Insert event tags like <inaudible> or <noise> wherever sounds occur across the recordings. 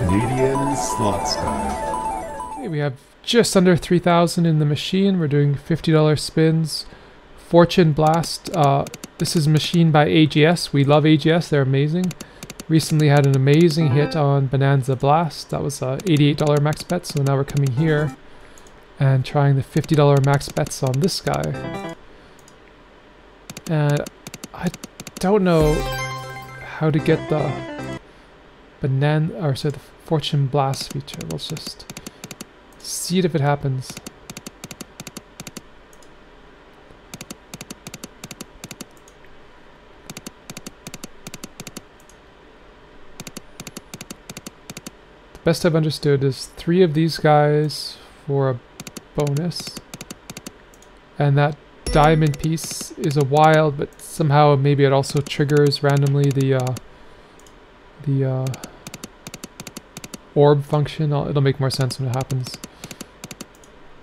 Canadian Slots Guy. Okay, we have just under 3,000 in the machine. We're doing $50 spins. Fortune Blast. Uh, this is machine by AGS. We love AGS. They're amazing. Recently had an amazing hit on Bonanza Blast. That was a $88 max bet. So now we're coming here and trying the $50 max bets on this guy. And I don't know how to get the banana or so the fortune blast feature. Let's just see it if it happens. The best I've understood is three of these guys for a bonus. And that diamond piece is a wild, but somehow maybe it also triggers randomly the uh, the uh, orb function. It'll make more sense when it happens.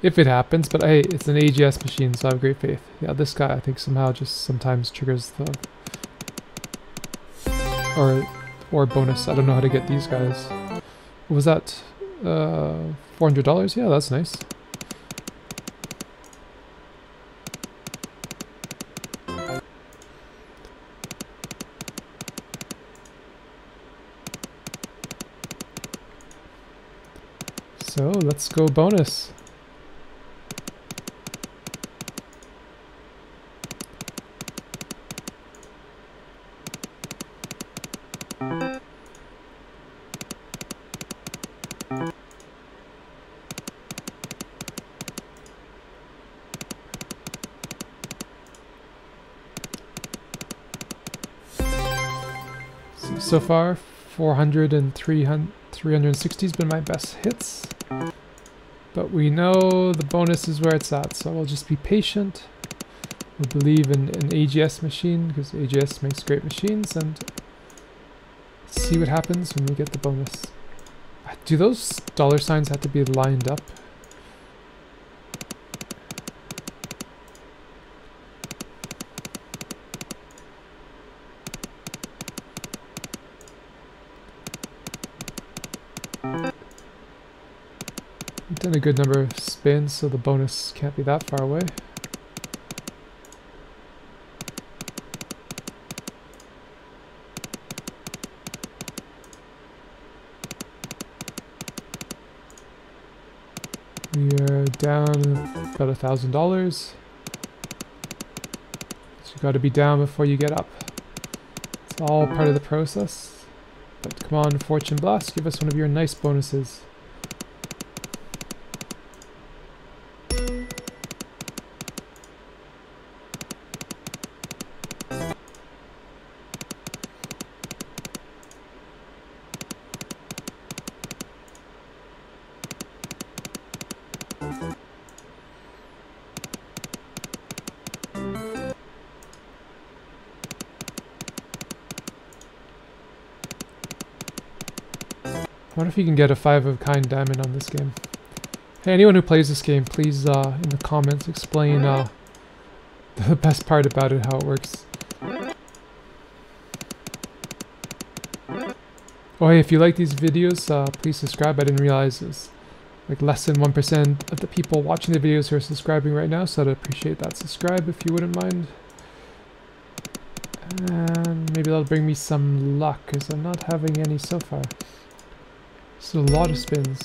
If it happens, but hey, it's an AGS machine, so I have great faith. Yeah, this guy I think somehow just sometimes triggers the or or bonus. I don't know how to get these guys. What was that? Uh, four hundred dollars. Yeah, that's nice. So let's go bonus. So far, 400 and 300, 360 has been my best hits. But we know the bonus is where it's at, so we'll just be patient. We believe in an AGS machine, because AGS makes great machines, and see what happens when we get the bonus. Uh, do those dollar signs have to be lined up? Done a good number of spins, so the bonus can't be that far away. We are down about a thousand dollars. So you gotta be down before you get up. It's all part of the process. But come on, Fortune Blast, give us one of your nice bonuses. Wonder if you can get a five of kind diamond on this game. Hey, anyone who plays this game, please uh, in the comments explain uh, <laughs> the best part about it, how it works. Oh hey, if you like these videos, uh, please subscribe. I didn't realize it's like less than 1% of the people watching the videos who are subscribing right now, so I'd appreciate that subscribe if you wouldn't mind. And maybe that'll bring me some luck, because I'm not having any so far. So a lot of spins.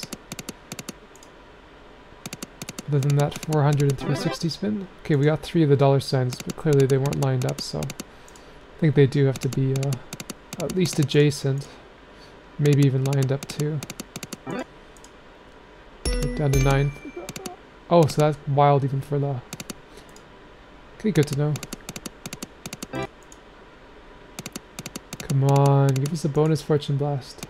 Other than that 400 and 360 spin. Okay, we got three of the dollar signs, but clearly they weren't lined up, so I think they do have to be uh, at least adjacent. Maybe even lined up too. Down to nine. Oh, so that's wild even for the... Okay, good to know. Come on, give us a bonus fortune blast.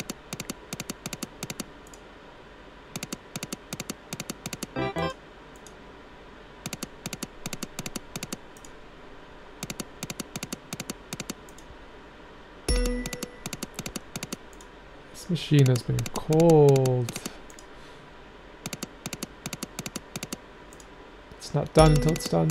This machine has been cold. It's not done until it's done.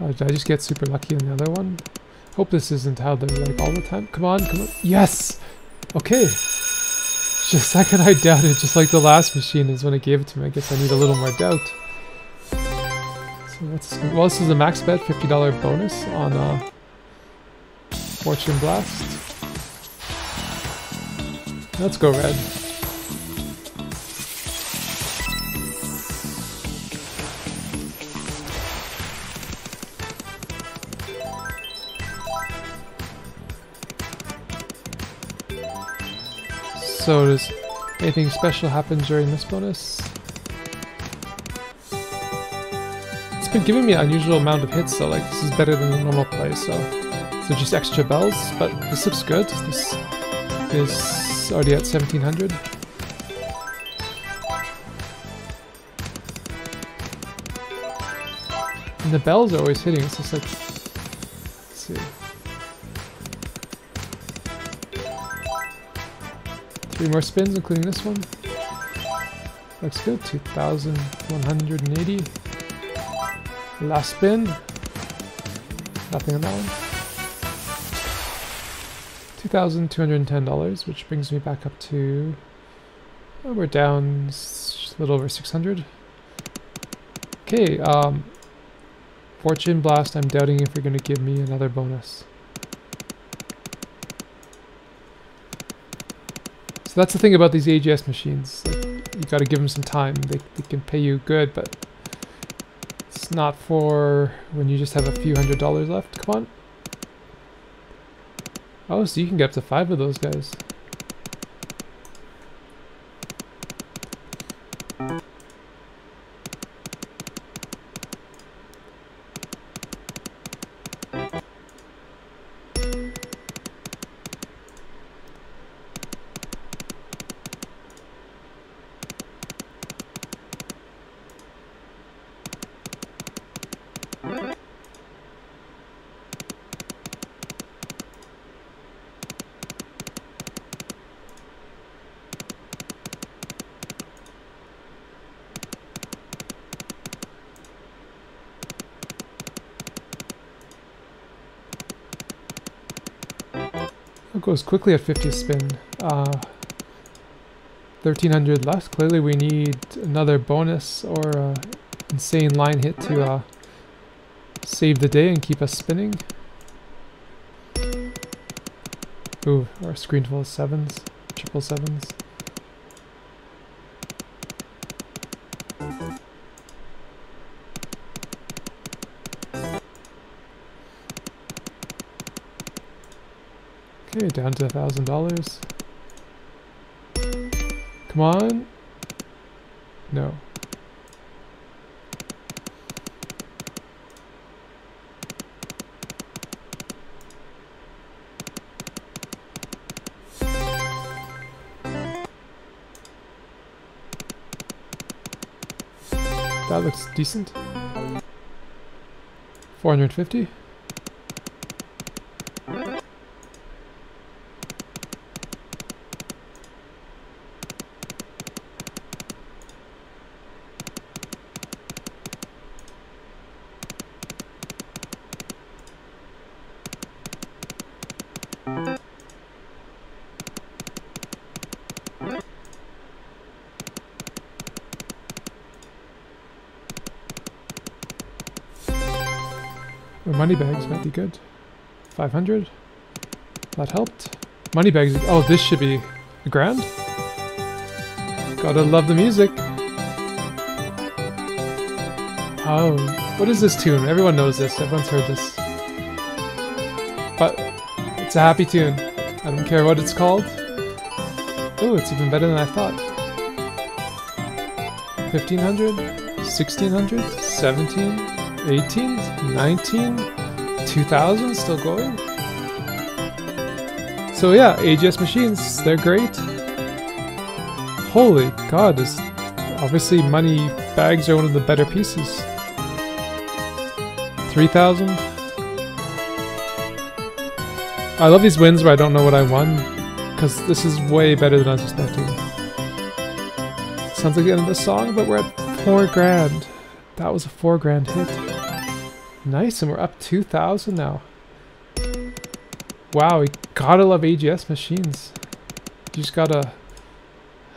Oh, did I just get super lucky on the other one? Hope this isn't how they're like all the time. Come on, come on. Yes! Okay. Just second I doubt it? just like the last machine is when it gave it to me. I guess I need a little more doubt. So let's, well, this is a max bet, $50 bonus on uh, Fortune Blast. Let's go red. So does anything special happen during this bonus? It's been giving me an unusual amount of hits, so like this is better than the normal play, so so just extra bells, but this looks good. This is already at 1700. And the bells are always hitting, it's just like, let's see. Three more spins, including this one. Looks good, 2,180. Last spin. Nothing on that one. $2,210, which brings me back up to... Oh, we're down a little over 600. Okay, um, Fortune Blast, I'm doubting if you're going to give me another bonus. So that's the thing about these AGS machines. Like, you got to give them some time. They, they can pay you good, but it's not for when you just have a few hundred dollars left. Come on. Oh, so you can get up to five of those guys. Goes quickly at 50 spin. Uh, 1300 left. Clearly we need another bonus or a insane line hit to uh, save the day and keep us spinning. Ooh, our screen full of sevens, triple sevens. Down to a thousand dollars. Come on. No. That looks decent. 450. Money bags might be good. 500. That helped. Money bags. Oh, this should be a grand. Gotta love the music. Oh, what is this tune? Everyone knows this. Everyone's heard this. But it's a happy tune. I don't care what it's called. Oh, it's even better than I thought. 1500, 1600, 17, 18, 19, 2000, still going. So yeah, AGS machines, they're great. Holy god, this obviously money bags are one of the better pieces. 3000. I love these wins where I don't know what I won, because this is way better than I was expecting. Sounds like the end of the song, but we're at four grand. That was a four grand hit. Nice, and we're up 2,000 now. Wow, we gotta love AGS machines. You just gotta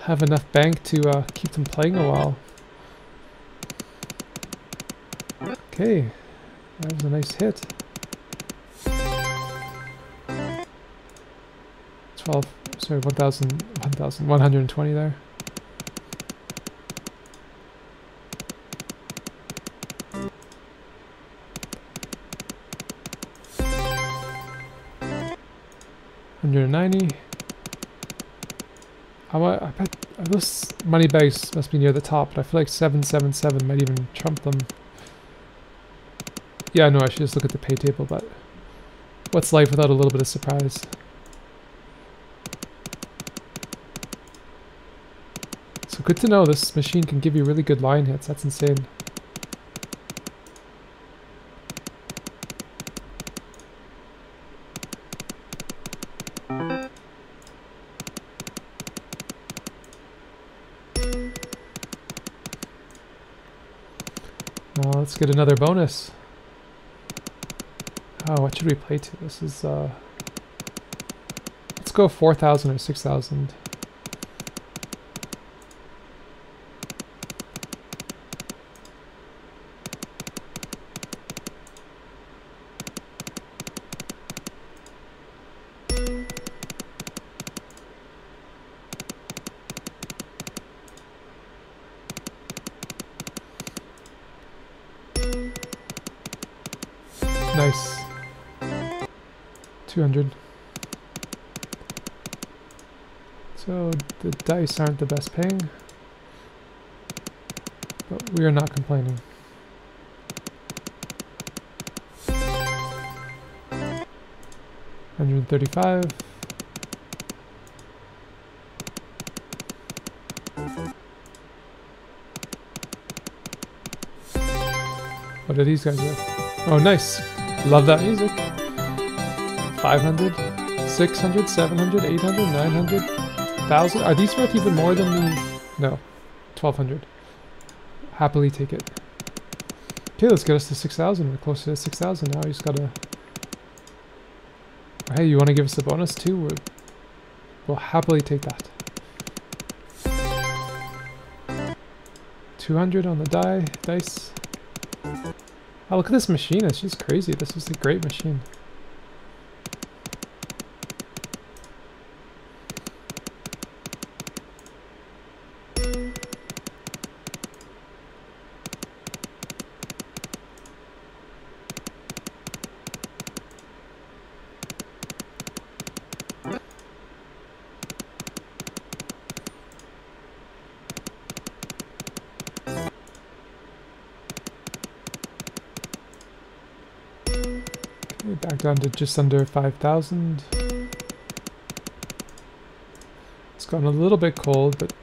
have enough bank to uh, keep them playing a while. Okay, that was a nice hit. 12, sorry, 1,000, 1,120 there. Hundred ninety. I, I bet those money bags must be near the top, but I feel like seven seven seven might even trump them. Yeah, no, I should just look at the pay table, but what's life without a little bit of surprise? Good to know this machine can give you really good line hits. That's insane. Well, let's get another bonus. Oh, what should we play to? This is, uh... Let's go 4,000 or 6,000. 200. So the dice aren't the best paying, but we are not complaining. Hundred and thirty-five. What are these guys with? Oh, nice. Love that music. 500, 600, 700, 800, 900, 1000. Are these worth even more than the... No. 1200. Happily take it. Okay, let's get us to 6,000. We're close to 6,000 now. You just gotta... Hey, you want to give us a bonus too? We're... We'll happily take that. 200 on the die, dice. Oh, look at this machine. It's just crazy. This is a great machine. Back down to just under 5,000. It's gotten a little bit cold, but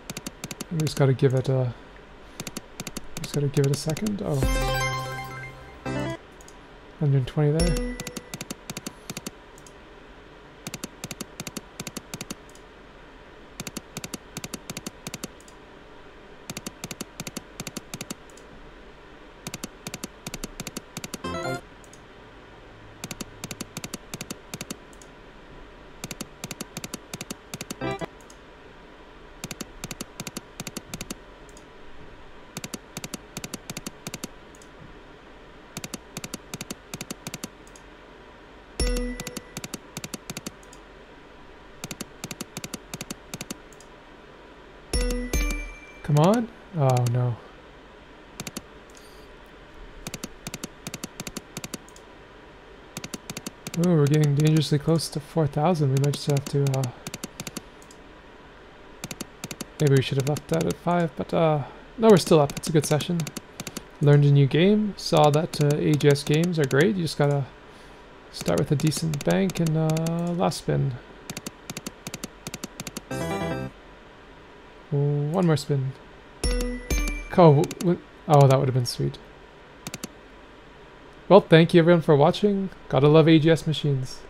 we just gotta give it a... Just gotta give it a second. Oh. 120 there. Come on. Oh, no. Oh, we're getting dangerously close to 4,000. We might just have to, uh... Maybe we should have left that at 5, but, uh... No, we're still up. It's a good session. Learned a new game. Saw that uh, AGS games are great. You just gotta start with a decent bank and, uh, last spin. One more spin. Oh, oh, that would have been sweet. Well, thank you everyone for watching. Gotta love AGS machines.